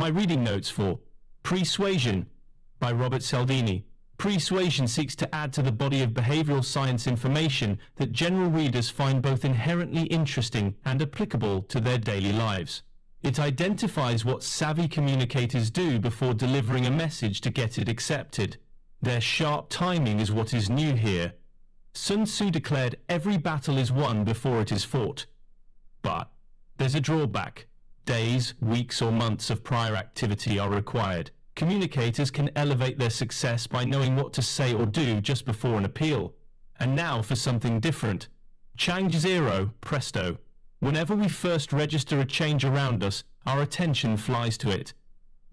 My reading notes for Pre-Suasion by Robert Cialdini. Pre-Suasion seeks to add to the body of behavioral science information that general readers find both inherently interesting and applicable to their daily lives. It identifies what savvy communicators do before delivering a message to get it accepted. Their sharp timing is what is new here. Sun Tzu declared every battle is won before it is fought. But there's a drawback. Days, weeks or months of prior activity are required. Communicators can elevate their success by knowing what to say or do just before an appeal. And now for something different. Change zero, presto. Whenever we first register a change around us, our attention flies to it.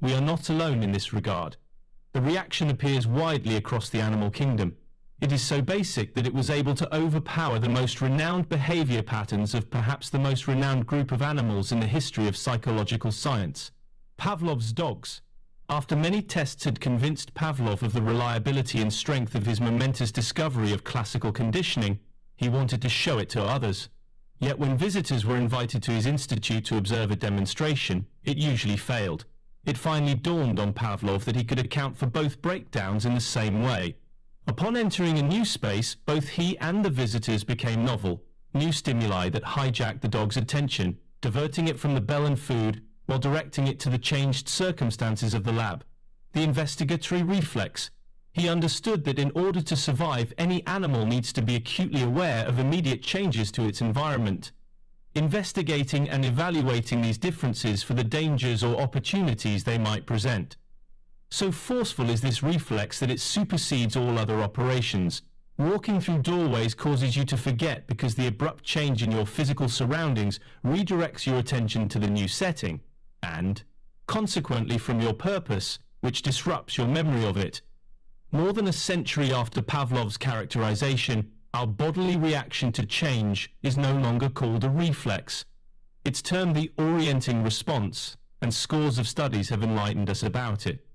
We are not alone in this regard. The reaction appears widely across the animal kingdom. It is so basic that it was able to overpower the most renowned behavior patterns of perhaps the most renowned group of animals in the history of psychological science. Pavlov's dogs. After many tests had convinced Pavlov of the reliability and strength of his momentous discovery of classical conditioning, he wanted to show it to others. Yet when visitors were invited to his institute to observe a demonstration, it usually failed. It finally dawned on Pavlov that he could account for both breakdowns in the same way. Upon entering a new space, both he and the visitors became novel, new stimuli that hijacked the dog's attention, diverting it from the bell and food while directing it to the changed circumstances of the lab. The investigatory reflex. He understood that in order to survive, any animal needs to be acutely aware of immediate changes to its environment. Investigating and evaluating these differences for the dangers or opportunities they might present. So forceful is this reflex that it supersedes all other operations. Walking through doorways causes you to forget because the abrupt change in your physical surroundings redirects your attention to the new setting and, consequently from your purpose, which disrupts your memory of it. More than a century after Pavlov's characterization, our bodily reaction to change is no longer called a reflex. It's termed the orienting response, and scores of studies have enlightened us about it.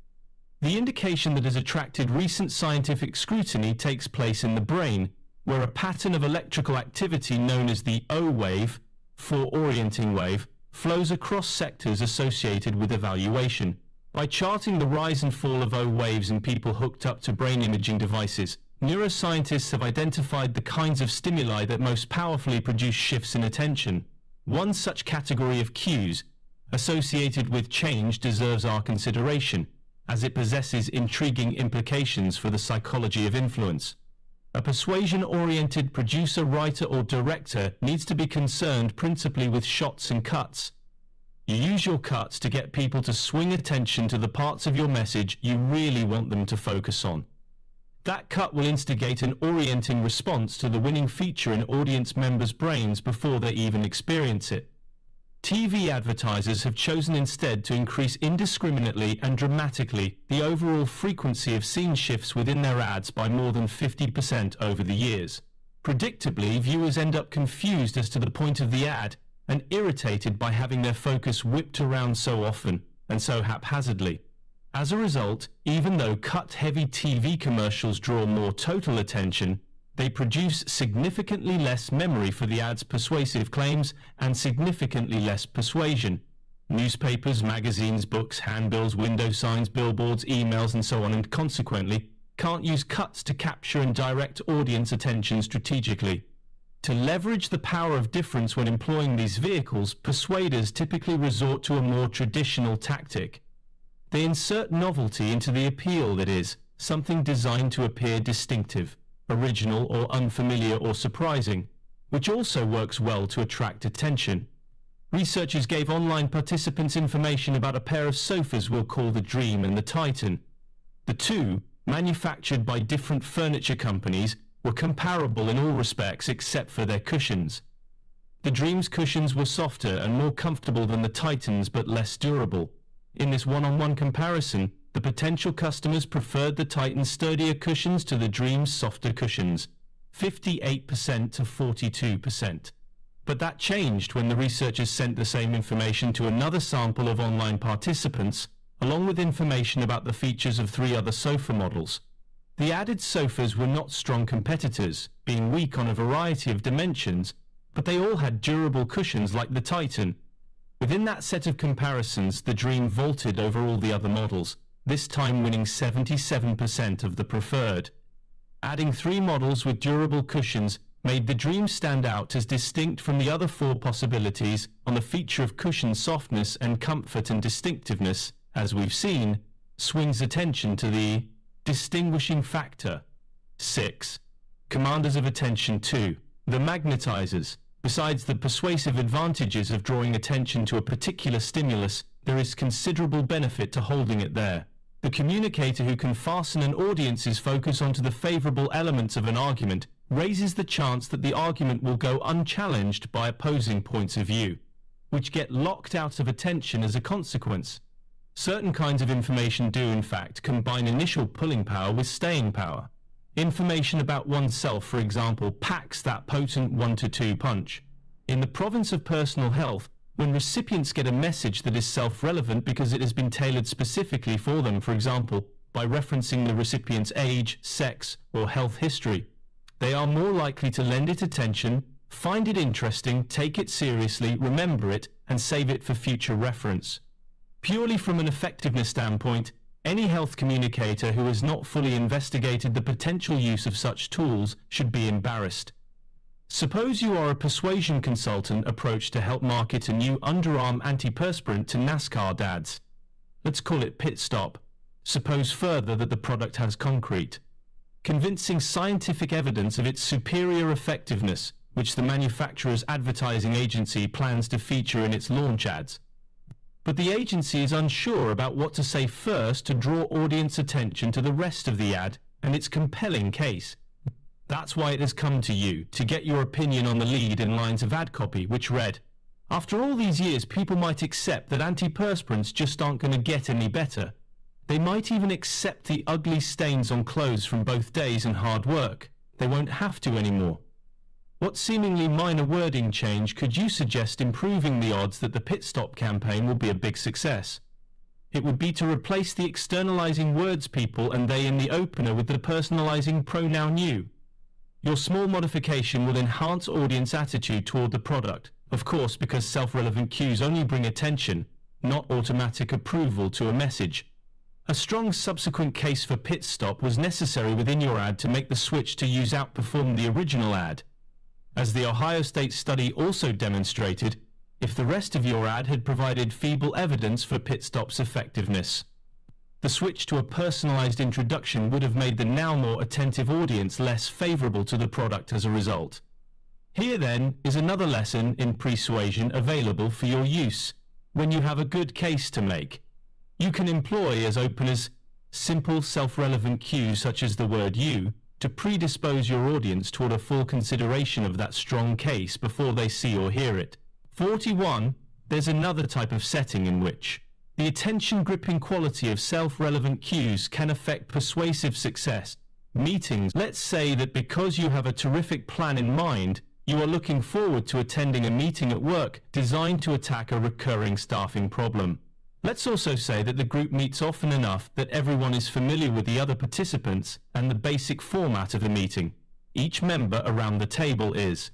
The indication that has attracted recent scientific scrutiny takes place in the brain, where a pattern of electrical activity known as the O wave, fore-orienting wave, flows across sectors associated with evaluation. By charting the rise and fall of O waves in people hooked up to brain imaging devices, neuroscientists have identified the kinds of stimuli that most powerfully produce shifts in attention. One such category of cues associated with change deserves our consideration, as it possesses intriguing implications for the psychology of influence. A persuasion-oriented producer, writer or director needs to be concerned principally with shots and cuts. You use your cuts to get people to swing attention to the parts of your message you really want them to focus on. That cut will instigate an orienting response to the winning feature in audience members' brains before they even experience it. TV advertisers have chosen instead to increase indiscriminately and dramatically the overall frequency of scene shifts within their ads by more than 50% over the years. Predictably, viewers end up confused as to the point of the ad and irritated by having their focus whipped around so often and so haphazardly. As a result, even though cut-heavy TV commercials draw more total attention, they produce significantly less memory for the ad's persuasive claims and significantly less persuasion. Newspapers, magazines, books, handbills, window signs, billboards, emails, and so on, and consequently, can't use cuts to capture and direct audience attention strategically. To leverage the power of difference when employing these vehicles, persuaders typically resort to a more traditional tactic. They insert novelty into the appeal that is, something designed to appear distinctive original or unfamiliar or surprising, which also works well to attract attention. Researchers gave online participants information about a pair of sofas we'll call the Dream and the Titan. The two, manufactured by different furniture companies, were comparable in all respects except for their cushions. The Dream's cushions were softer and more comfortable than the Titan's but less durable. In this one-on-one -on -one comparison, the potential customers preferred the Titan's sturdier cushions to the Dream's softer cushions, 58% to 42%. But that changed when the researchers sent the same information to another sample of online participants, along with information about the features of three other sofa models. The added sofas were not strong competitors, being weak on a variety of dimensions, but they all had durable cushions like the Titan. Within that set of comparisons, the Dream vaulted over all the other models, this time winning 77% of the preferred. Adding three models with durable cushions made the Dream stand out as distinct from the other four possibilities on the feature of cushion softness and comfort and distinctiveness, as we've seen, swings attention to the distinguishing factor. 6. Commanders of attention 2. The magnetizers. Besides the persuasive advantages of drawing attention to a particular stimulus, there is considerable benefit to holding it there. The communicator who can fasten an audience's focus onto the favorable elements of an argument raises the chance that the argument will go unchallenged by opposing points of view, which get locked out of attention as a consequence. Certain kinds of information do, in fact, combine initial pulling power with staying power. Information about oneself, for example, packs that potent one-to-two punch. In the province of personal health, when recipients get a message that is self-relevant because it has been tailored specifically for them, for example, by referencing the recipient's age, sex, or health history, they are more likely to lend it attention, find it interesting, take it seriously, remember it, and save it for future reference. Purely from an effectiveness standpoint, any health communicator who has not fully investigated the potential use of such tools should be embarrassed. Suppose you are a persuasion consultant approached to help market a new underarm antiperspirant to NASCAR dads. Let's call it Pit Stop. Suppose further that the product has concrete. Convincing scientific evidence of its superior effectiveness, which the manufacturer's advertising agency plans to feature in its launch ads. But the agency is unsure about what to say first to draw audience attention to the rest of the ad and its compelling case. That's why it has come to you, to get your opinion on the lead in lines of ad copy, which read, After all these years, people might accept that antiperspirants just aren't going to get any better. They might even accept the ugly stains on clothes from both days and hard work. They won't have to anymore. What seemingly minor wording change could you suggest improving the odds that the pit stop campaign will be a big success? It would be to replace the externalizing words people and they in the opener with the personalizing pronoun you. Your small modification will enhance audience attitude toward the product, of course because self-relevant cues only bring attention, not automatic approval to a message. A strong subsequent case for pit stop was necessary within your ad to make the switch to use outperform the original ad. As the Ohio State study also demonstrated, if the rest of your ad had provided feeble evidence for pit stop's effectiveness. The switch to a personalized introduction would have made the now more attentive audience less favorable to the product as a result. Here then is another lesson in persuasion available for your use when you have a good case to make. You can employ as openers simple self-relevant cues such as the word you to predispose your audience toward a full consideration of that strong case before they see or hear it. 41. There's another type of setting in which the attention-gripping quality of self-relevant cues can affect persuasive success. Meetings. Let's say that because you have a terrific plan in mind, you are looking forward to attending a meeting at work designed to attack a recurring staffing problem. Let's also say that the group meets often enough that everyone is familiar with the other participants and the basic format of the meeting. Each member around the table is.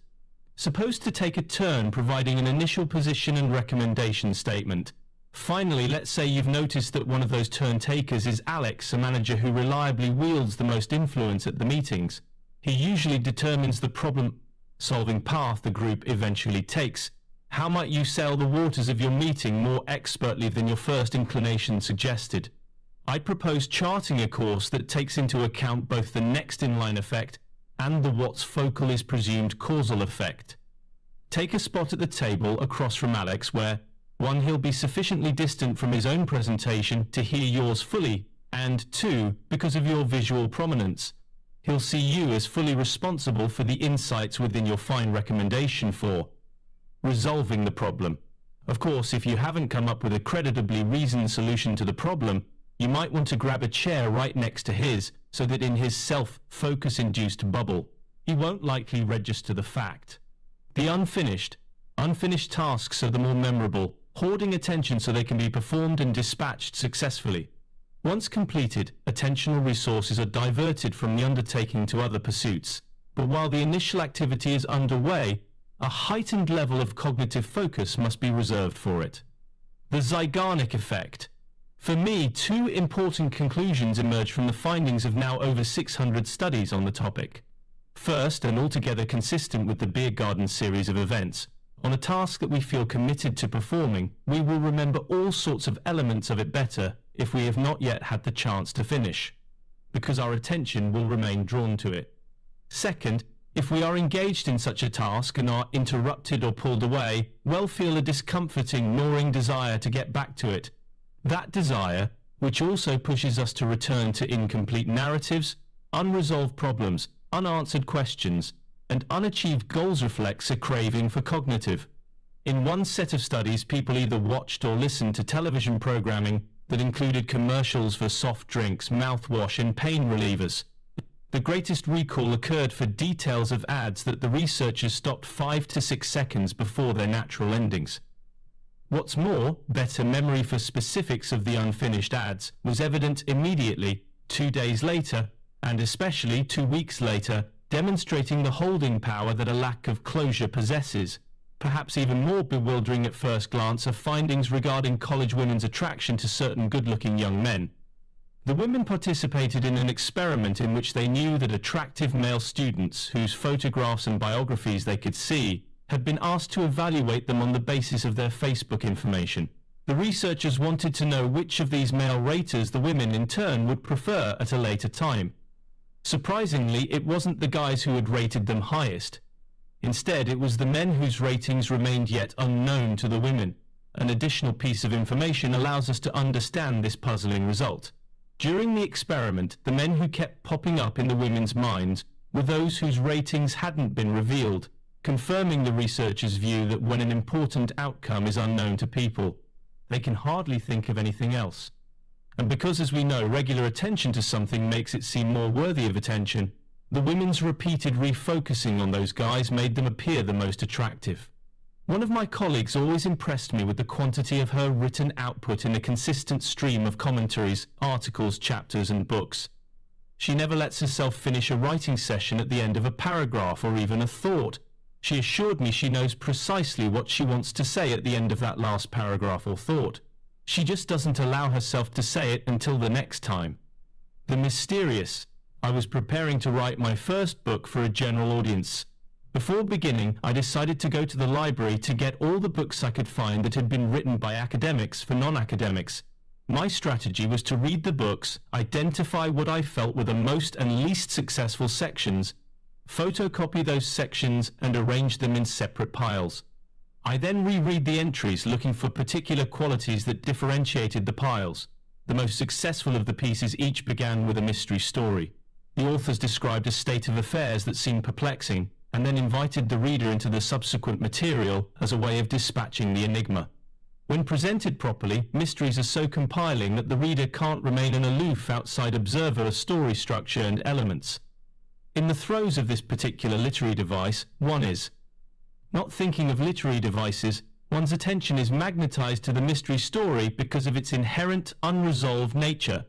supposed to take a turn providing an initial position and recommendation statement. Finally, let's say you've noticed that one of those turn takers is Alex, a manager who reliably wields the most influence at the meetings. He usually determines the problem solving path the group eventually takes how might you sail the waters of your meeting more expertly than your first inclination suggested? I propose charting a course that takes into account both the next in-line effect and the what's focal is presumed causal effect. Take a spot at the table across from Alex where, one, he'll be sufficiently distant from his own presentation to hear yours fully, and two, because of your visual prominence, he'll see you as fully responsible for the insights within your fine recommendation for resolving the problem. Of course, if you haven't come up with a creditably reasoned solution to the problem, you might want to grab a chair right next to his so that in his self-focus induced bubble, he won't likely register the fact. The unfinished, unfinished tasks are the more memorable, hoarding attention so they can be performed and dispatched successfully. Once completed, attentional resources are diverted from the undertaking to other pursuits. But while the initial activity is underway, a heightened level of cognitive focus must be reserved for it. The Zeigarnik effect. For me, two important conclusions emerge from the findings of now over 600 studies on the topic. First, and altogether consistent with the Beer Garden series of events, on a task that we feel committed to performing, we will remember all sorts of elements of it better if we have not yet had the chance to finish, because our attention will remain drawn to it. Second, if we are engaged in such a task and are interrupted or pulled away, we'll feel a discomforting, gnawing desire to get back to it. That desire, which also pushes us to return to incomplete narratives, unresolved problems, unanswered questions, and unachieved goals reflects a craving for cognitive. In one set of studies, people either watched or listened to television programming that included commercials for soft drinks, mouthwash, and pain relievers. The greatest recall occurred for details of ads that the researchers stopped five to six seconds before their natural endings. What's more, better memory for specifics of the unfinished ads was evident immediately, two days later, and especially two weeks later, demonstrating the holding power that a lack of closure possesses. Perhaps even more bewildering at first glance are findings regarding college women's attraction to certain good-looking young men. The women participated in an experiment in which they knew that attractive male students, whose photographs and biographies they could see, had been asked to evaluate them on the basis of their Facebook information. The researchers wanted to know which of these male raters the women in turn would prefer at a later time. Surprisingly, it wasn't the guys who had rated them highest. Instead, it was the men whose ratings remained yet unknown to the women. An additional piece of information allows us to understand this puzzling result. During the experiment, the men who kept popping up in the women's minds were those whose ratings hadn't been revealed, confirming the researchers' view that when an important outcome is unknown to people, they can hardly think of anything else. And because, as we know, regular attention to something makes it seem more worthy of attention, the women's repeated refocusing on those guys made them appear the most attractive. One of my colleagues always impressed me with the quantity of her written output in a consistent stream of commentaries, articles, chapters, and books. She never lets herself finish a writing session at the end of a paragraph or even a thought. She assured me she knows precisely what she wants to say at the end of that last paragraph or thought. She just doesn't allow herself to say it until the next time. The mysterious. I was preparing to write my first book for a general audience. Before beginning, I decided to go to the library to get all the books I could find that had been written by academics for non-academics. My strategy was to read the books, identify what I felt were the most and least successful sections, photocopy those sections and arrange them in separate piles. I then reread the entries looking for particular qualities that differentiated the piles. The most successful of the pieces each began with a mystery story. The authors described a state of affairs that seemed perplexing, and then invited the reader into the subsequent material as a way of dispatching the enigma. When presented properly, mysteries are so compiling that the reader can't remain an aloof outside observer of story structure and elements. In the throes of this particular literary device, one is. Not thinking of literary devices, one's attention is magnetized to the mystery story because of its inherent unresolved nature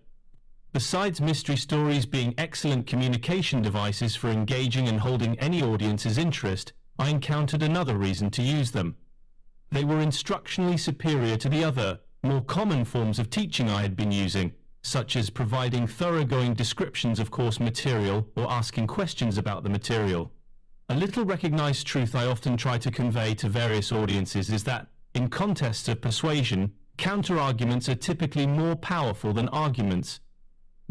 Besides mystery stories being excellent communication devices for engaging and holding any audience's interest, I encountered another reason to use them. They were instructionally superior to the other, more common forms of teaching I had been using, such as providing thoroughgoing descriptions of course material or asking questions about the material. A little recognized truth I often try to convey to various audiences is that, in contests of persuasion, counter-arguments are typically more powerful than arguments,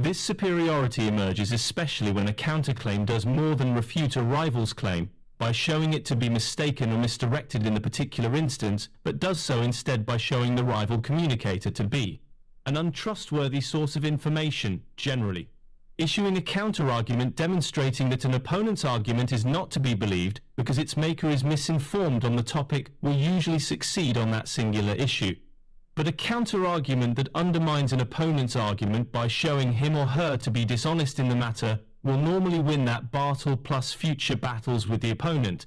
this superiority emerges especially when a counterclaim does more than refute a rival's claim by showing it to be mistaken or misdirected in the particular instance, but does so instead by showing the rival communicator to be an untrustworthy source of information, generally. Issuing a counter-argument demonstrating that an opponent's argument is not to be believed because its maker is misinformed on the topic will usually succeed on that singular issue. But a counter-argument that undermines an opponent's argument by showing him or her to be dishonest in the matter will normally win that battle plus future battles with the opponent,